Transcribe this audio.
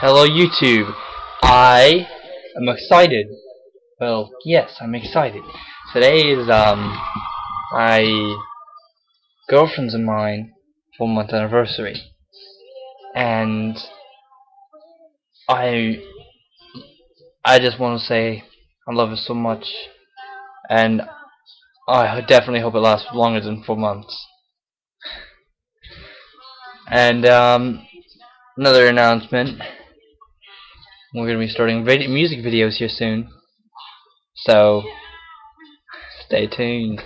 Hello YouTube. I am excited. Well, yes, I'm excited. Today is um my girlfriend's and mine four month anniversary. And I I just want to say I love her so much and I definitely hope it lasts longer than four months. And um another announcement we're going to be starting vid music videos here soon. So, stay tuned.